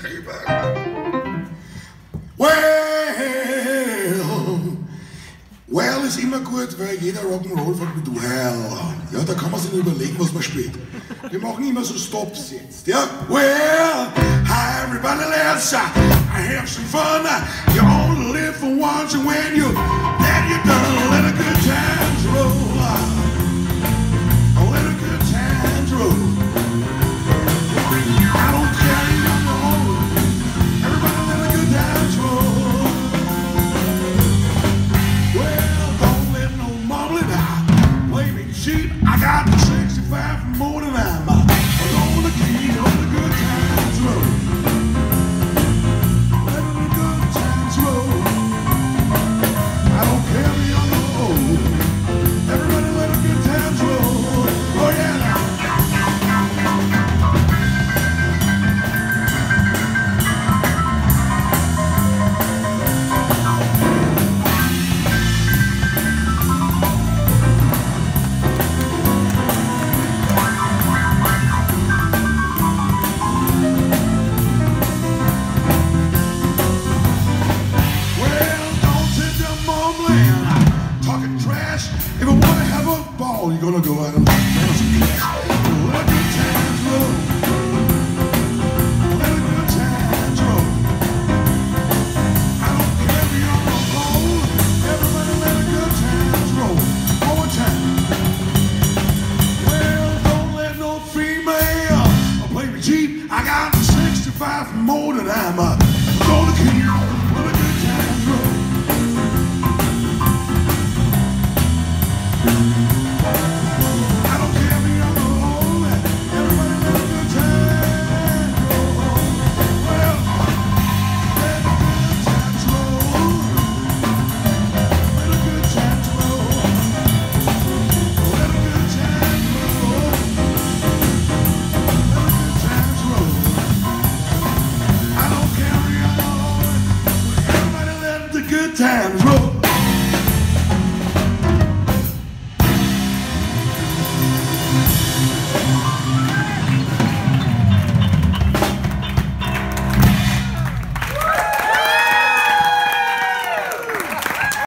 drüber. Well, well ist immer gut, weil jeder Rock'n'Roll fängt mit Well. Ja, da kann man sich überlegen, was man spielt. Wir machen immer so Stops jetzt, ja? Well, hi everybody, let's uh, have some fun. You only live for once, and when you wanna have a ball, you're gonna go out and. Let good times roll. Let the times roll. I don't care if you're on the. Everybody let the good times roll. Time. Well, don't let no female play me cheap. I got 65 from more than I'm uh, times.